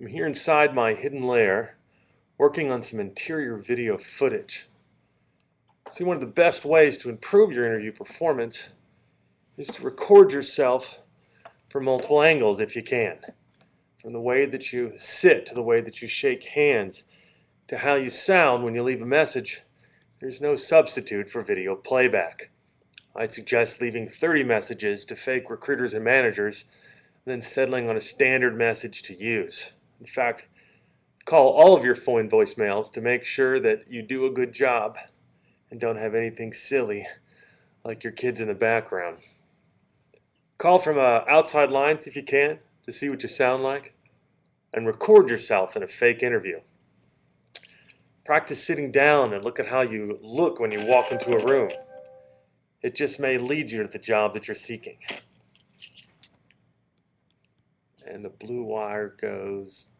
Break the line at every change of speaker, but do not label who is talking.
I'm here inside my hidden lair working on some interior video footage. See, one of the best ways to improve your interview performance is to record yourself from multiple angles if you can. From the way that you sit to the way that you shake hands to how you sound when you leave a message, there's no substitute for video playback. I'd suggest leaving 30 messages to fake recruiters and managers, then settling on a standard message to use. In fact, call all of your phone voicemails to make sure that you do a good job and don't have anything silly like your kids in the background. Call from uh, outside lines if you can to see what you sound like and record yourself in a fake interview. Practice sitting down and look at how you look when you walk into a room. It just may lead you to the job that you're seeking. And the blue wire goes